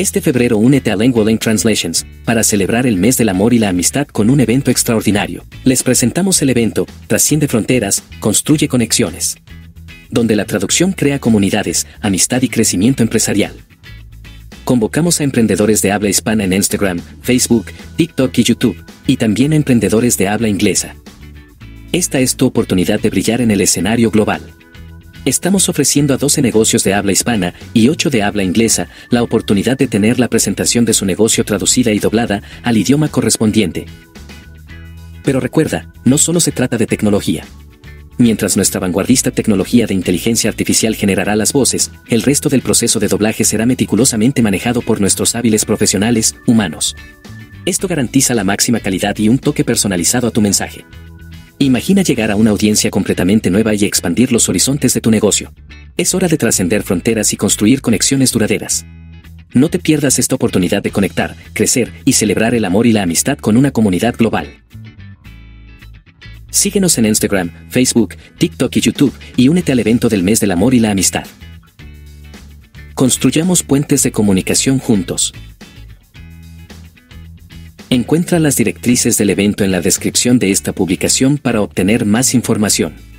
Este febrero únete a Lingualink Translations para celebrar el mes del amor y la amistad con un evento extraordinario. Les presentamos el evento Trasciende Fronteras, Construye Conexiones, donde la traducción crea comunidades, amistad y crecimiento empresarial. Convocamos a emprendedores de habla hispana en Instagram, Facebook, TikTok y YouTube, y también a emprendedores de habla inglesa. Esta es tu oportunidad de brillar en el escenario global. Estamos ofreciendo a 12 negocios de habla hispana y 8 de habla inglesa la oportunidad de tener la presentación de su negocio traducida y doblada al idioma correspondiente. Pero recuerda, no solo se trata de tecnología. Mientras nuestra vanguardista tecnología de inteligencia artificial generará las voces, el resto del proceso de doblaje será meticulosamente manejado por nuestros hábiles profesionales, humanos. Esto garantiza la máxima calidad y un toque personalizado a tu mensaje. Imagina llegar a una audiencia completamente nueva y expandir los horizontes de tu negocio. Es hora de trascender fronteras y construir conexiones duraderas. No te pierdas esta oportunidad de conectar, crecer y celebrar el amor y la amistad con una comunidad global. Síguenos en Instagram, Facebook, TikTok y YouTube y únete al evento del mes del amor y la amistad. Construyamos puentes de comunicación juntos. Encuentra las directrices del evento en la descripción de esta publicación para obtener más información.